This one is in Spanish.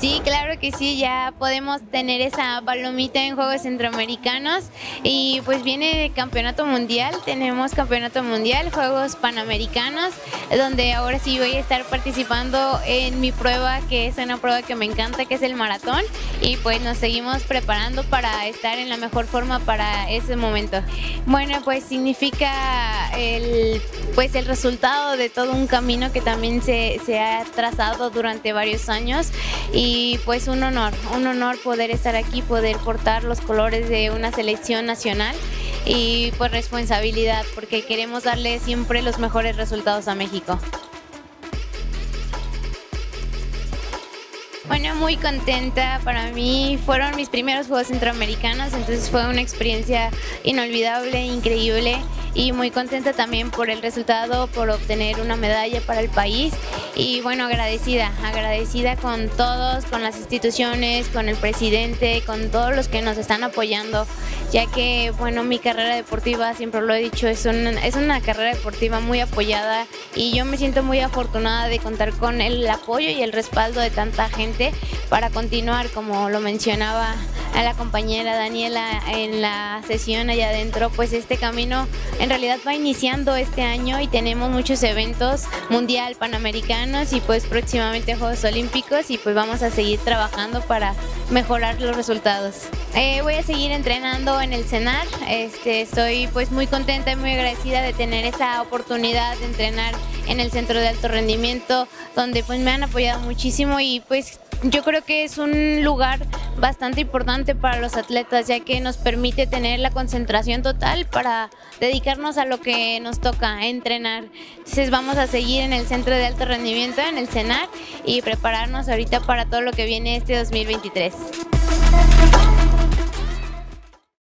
Sí, claro que sí, ya podemos tener esa palomita en Juegos Centroamericanos. Y pues viene Campeonato Mundial, tenemos Campeonato Mundial, Juegos Panamericanos, donde ahora sí voy a estar participando en mi prueba, que es una prueba que me encanta, que es el maratón. Y pues nos seguimos preparando para estar en la mejor forma para ese momento. Bueno, pues significa el, pues el resultado de todo un camino que también se, se ha trazado durante varios años y pues un honor, un honor poder estar aquí, poder portar los colores de una selección nacional y pues responsabilidad porque queremos darle siempre los mejores resultados a México. Bueno, muy contenta. Para mí fueron mis primeros Juegos Centroamericanos, entonces fue una experiencia inolvidable, increíble y muy contenta también por el resultado, por obtener una medalla para el país. Y bueno, agradecida, agradecida con todos, con las instituciones, con el presidente, con todos los que nos están apoyando, ya que bueno, mi carrera deportiva, siempre lo he dicho, es una, es una carrera deportiva muy apoyada y yo me siento muy afortunada de contar con el apoyo y el respaldo de tanta gente para continuar, como lo mencionaba a la compañera Daniela en la sesión allá adentro, pues este camino en realidad va iniciando este año y tenemos muchos eventos mundial, panamericanos y pues próximamente Juegos Olímpicos y pues vamos a seguir trabajando para mejorar los resultados. Eh, voy a seguir entrenando en el CENAR, este, estoy pues muy contenta y muy agradecida de tener esa oportunidad de entrenar en el centro de alto rendimiento donde pues me han apoyado muchísimo y pues yo creo que es un lugar bastante importante para los atletas, ya que nos permite tener la concentración total para dedicarnos a lo que nos toca, entrenar. Entonces vamos a seguir en el Centro de Alto Rendimiento, en el CENAR, y prepararnos ahorita para todo lo que viene este 2023.